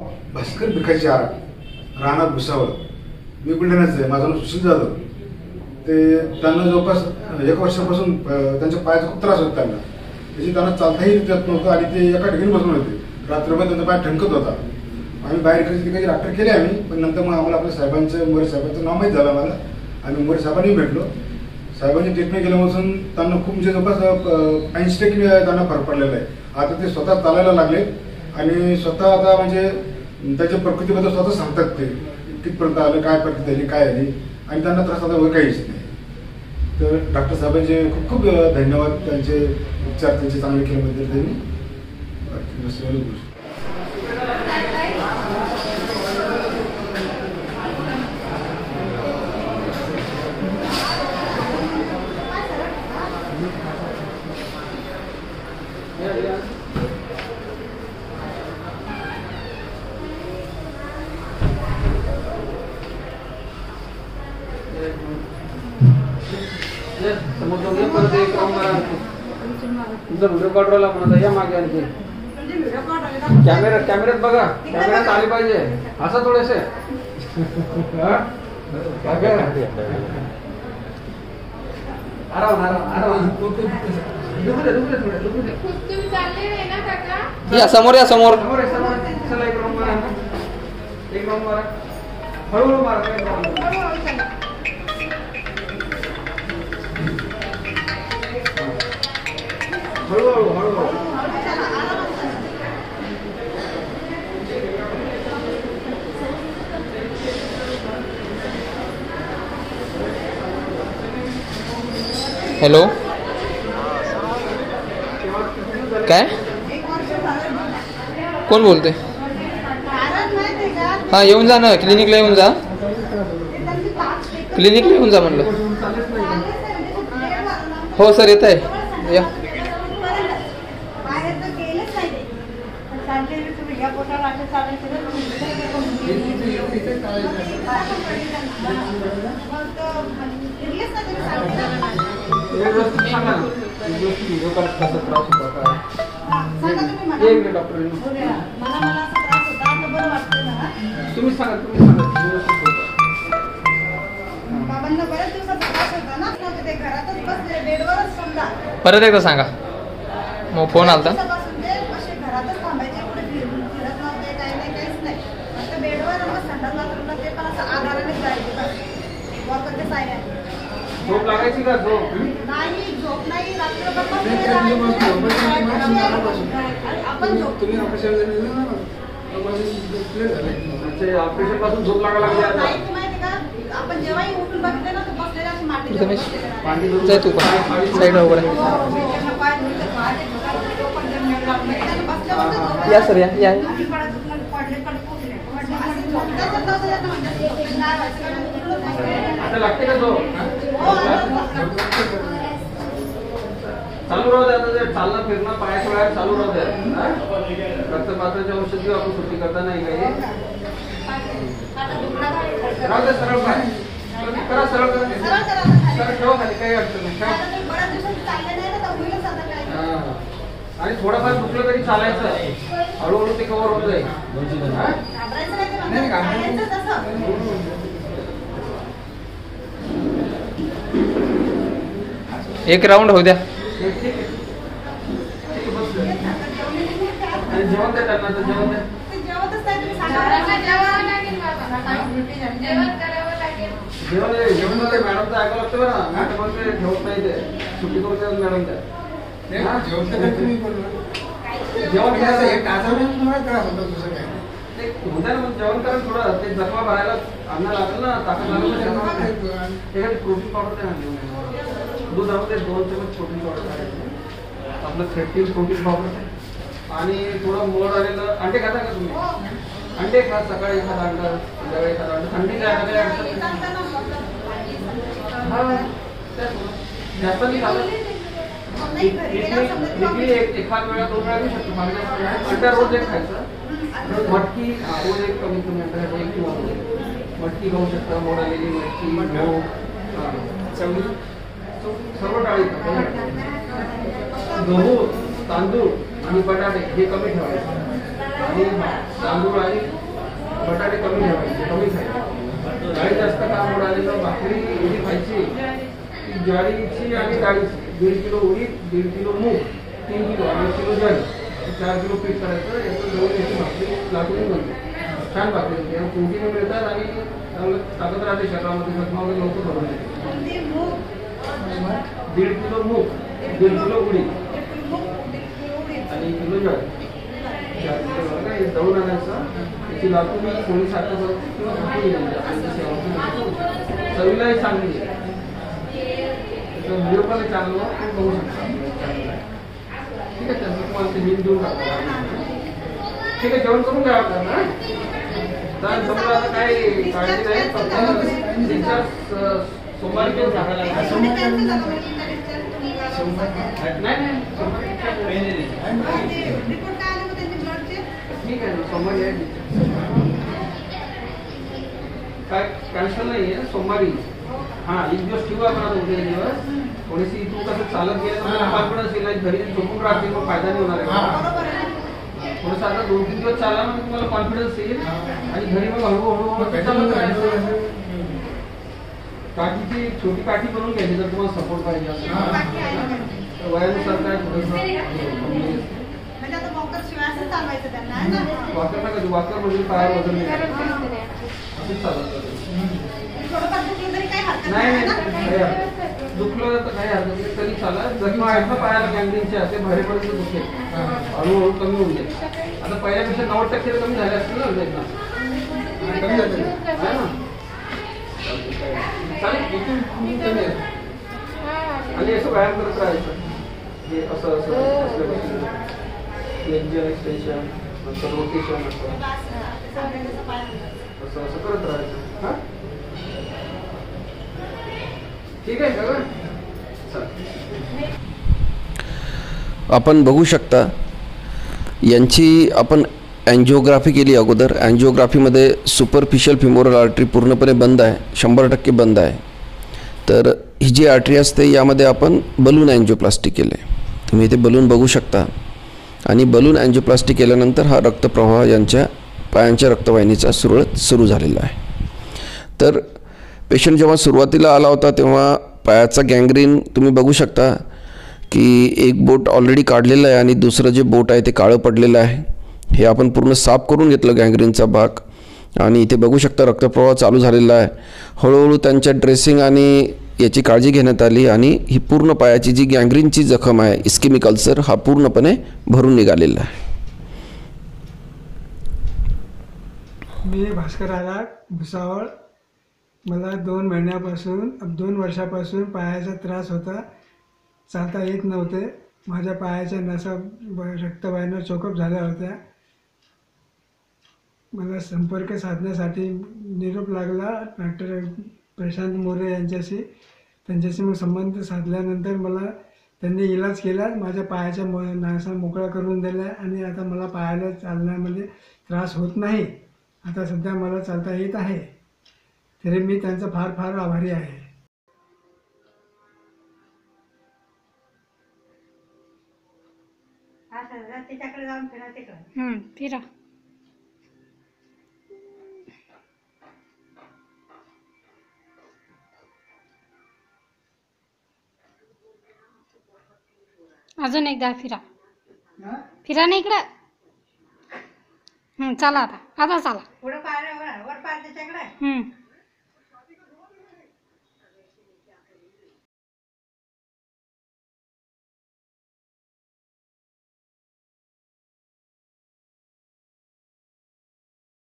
भास्कर भिकाजी आराम राहणार भुसावळ मी बुलढाण्याचं आहे माझं नाव सुशील जाधव. ते त्यांना जवळपास एक वर्षापासून त्यांच्या पायाचा खूप त्रास होता त्यांना. त्याची त्यांना चालताही येत नव्हतं आणि ते एका ठिकाणी बसून होते. रात्रभर त्यांचा पाय ठणकत होता. आम्ही बाहेर इकडे तिकडे डॉक्टर केले आम्ही पण नंतर मग आम्हाला आपल्या साहेबांचं मोरे साहेबांचं नाव माहीत झालं आम्हाला. आम्ही मोरे साहेबांनी भेटलो. साहेबांनी ट्रीटमेंट केल्यापासून त्यांना खूप म्हणजे जवळपास ऐंशी टक्के त्यांना फरक पडलेला आहे. आता ते स्वतः चालायला लागले आणि स्वतः आता म्हणजे त्याच्या प्रकृतीबद्दल स्वतः सांगतात ते कितपर्यंत आलं काय प्रकृती झाली काय आली आणि त्यांना त्रास आता वगैरे काहीच नाही. तर डॉक्टर साहेबांचे खूप खूप धन्यवाद. त्यांचे उपचार त्यांचे चांगले केल्याबद्दल त्यांनी. बाकी गोष्ट. तुमचा व्हिडिओ राहिला म्हणत या मागे आणखी. कॅमेरा कॅमेऱ्यात बघा. कॅमेऱ्यात आली पाहिजे. असं थोडेसे. हा? काय काय? आराम आराम आराम. डुबू दे, हळूहळू हळूहळू हॅलो? काय? कोण बोलते हा येऊन जा ना क्लिनिकला येऊन जा. क्लिनिकला येऊन जा म्हणलं. हो सर येत आहे या. व्यवस्थित सांगा ना. व्यवस्थित व्हिडिओ काढ कसा त्रास होता काय एक मिनिट डॉक्टर तुम्ही सांगा तुम्ही व्यवस्थित परत एकदा सांगा. मग फोन आलता. झोप लागायची का? झोप नाही झोप नाही रात्रभर बसलेले राहायचे. आणि आपण झोप म्हणजे ऑपरेशनपासून झोप लागायला लागली आपण जेव्हाही उठून बघते ना बसलेले जाय तू पण तर झोपायला या सर या या. आता लागते का आता चालू राहू दे आता ते चालणं फिरणं पायाच्या वेळा चालू राहू दे. हा? रक्तपाताची औषध घेऊ आपण सुट्टी करता नाही काही. राहू दे सरळ पाय. करा सरळ करा. सरळ ठेवा खाली काही अडचण नाही. हा. आणि थोडंफार दुखलं तरी चालायचं. हळूहळू ते कव्हर होत जाईल हा? नाही. एक राऊंड होऊ द्या. जेवण द्या त्यांना आता जेवण जेवण जेवण मॅडमचं ऐकावं लागतं बरं. मॅडम ठेवत नाही ते. सुट्टी करून द्या मॅडम द्या. हा? जेवण घ्यायचं एक ते ना मग जेवण करा थोडं. ते जखमा भरायला अन्न लागेल ना ताकद लागेल प्रोटीन पावडर द्या दूध दुधामध्ये दोन चमच प्रोटीन पावडर टाकायचं आपलं थ्रेटीन प्रोटीन पावडर आणि थोडं मोड आलेलं अंडे खाता का तुम्ही? अंडे खा सकाळी एखादा अंडा संध्याकाळी एखादा अंडा. थंडी काय काय जास्त नाही खाल्लं एक एखाद वेळा दोन वेळा घेऊ शकतो अंडा रोज एक खायचं. मटकी रोज एक कमीत कमी अंडा एक किंवा मटकी खाऊ शकता मोड आलेली मटकी चवली सर्व डाळी गहू तांदूळ आणि बटाटे हे कमी ठेवायचे. आणि तांदूळ आणि बटाटे कमी ठेवायचे कमी खायचे. डाळी जास्त काम उडाली तर भाकरी एवढी खायची. ज्वारीची आणि डाळीची दीड किलो उडीद दीड किलो मूग तीन किलो आणि किलो ज्वारी चार किलो पीठ करायचं. याचं दोन याची भाकरी लागून बनते. छान भाकरी होते आणि प्रोटीन मिळतात आणि चांगलं ताकद राहते. शरीरामध्ये जखमा वगैरे लवकर भरून दीड किलो मूग दीड किलो उडीद. आणि किलो ज्वारी. चार किलो हे दळून आणायचं. त्याची लाकू मी कोणी साखर बरोबर किंवा भाकरी घ्यायची चवीलाही चांगली आहे. त्याचा व्हिडिओ पण चांगला तुम्ही बघू शकता. ठीक आहे त्यांचं तुम्हाला ते लिंक देऊन टाकतो. ठीक आहे जेवण करून घ्या आपल्याला हा? तर समजा आता काही काळजी नाही. फक्त सोमवारी पण सांगायला ठीक आहे ना सोमवारी आहे काय कॅन्सल नाही आहे. सोमवारी. हा एक दिवस ठेवू आपण उद्या दिवस. थोडीशी तू कसं चालत गेलं कॉन्फिडन्स येईल घरी झोपून राहते मग फायदा नाही होणार आहे? थोडंसं आता दोन तीन दिवस चाला मग तुम्हाला कॉन्फिडन्स येईल. आणि घरी मग हळूहळू हळू चालत राहायचं. काठीची छोटी काठी बनवून घ्यायची जर तुम्हाला सपोर्ट पाहिजे असेल. वयानुसार काय थोडंसं. म्हणजे वॉकर असं ना? वाकर नका देऊ. वाकर म्हणजे पायावर वजन नाही असंच चालत जातं. थोडंफार दुखलं तरी काही हरकत नाही नाही. दुखलं तर काही हरकत नाही तरी चालत जखमा आहेत ना पायाला गँग्रीनच्या ते भरेपर्यंत दुखेल. हळूहळू कमी होऊन जाईल. आता पहिल्यापेक्षा नव्वद टक्के कमी झाले असतील ना कमी झाले ना? चालेल कमी. आणि असं व्यायाम करत राहायचं. हे असं असं एक्सटेन्शन नंतर रोटेशन असं. असं असं करत राहायचं. हा? ठीक आहे सगळं? आपण बघू शकता यांची आपण अँजिओग्राफी केली अगोदर. अँजिओग्राफीमध्ये सुपरफिशियल फिमोरल आर्टरी पूर्णपणे बंद आहे. शंभर टक्के बंद आहे. तर ही जी आर्टरी असते यामध्ये आपण बलून अँजिओप्लास्टी केले. तुम्ही इथे बलून बघू शकता. आणि बलून अँजिओप्लास्टी केल्यानंतर हा रक्तप्रवाह यांच्या पायांच्या रक्तवाहिनीचा सुरळत सुरू झालेला आहे. तर पेशंट जेव्हा सुरुवातीला आला होता तेव्हा पायाचा गँग्रीन तुम्ही बघू शकता की एक बोट ऑलरेडी काढलेलं आहे आणि दुसरं जे बोट आहे ते काळं पडलेलं आहे. हे आपण पूर्ण साफ करून घेतलं गँग्रीनचा भाग. आणि इथे बघू शकता रक्तप्रवाह चालू झालेला आहे. हळूहळू त्यांच्या ड्रेसिंग आणि याची काळजी घेण्यात आली आणि ही पूर्ण पायाची जी गँग्रीनची जखम आहे इस्किमिक अल्सर हा पूर्णपणे भरून निघालेला आहे. मी भास्कर आला भुसावळ. मला दोन महिन्यापासून दोन वर्षापासून पायाचा त्रास होता. चालता येत नव्हते. माझ्या पायाच्या नसा रक्तवाहिन्या चोकअप झाल्या होत्या. मला संपर्क साधण्यासाठी निरोप लागला. डॉक्टर प्रशांत मोरे यांच्याशी. त्यांच्याशी मग संबंध साधल्यानंतर मला त्यांनी इलाज केला. माझ्या पायाच्या मो नासा मोकळा करून दिला आणि आता मला पायाला चालण्यामध्ये त्रास होत नाही. आता सध्या मला चालता येत आहे. तरी मी त्यांचा फार फार आभारी आहे. त्याच्याकडे जाऊन फिरा तिकडे. हम्म फिरा. अजून एकदा फिरा. फिरा ना इकडं. हम्म चला आता. आता चला. वर पाय त्याच्याकडे? हम्म.